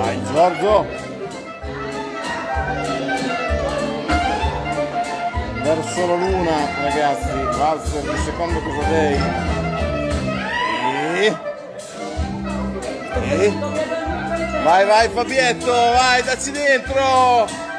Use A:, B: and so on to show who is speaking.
A: Vai Giorgio. Verso la luna ragazzi. Valzer il secondo cosa dei e... E... vai vai Fabietto vai dacci dentro.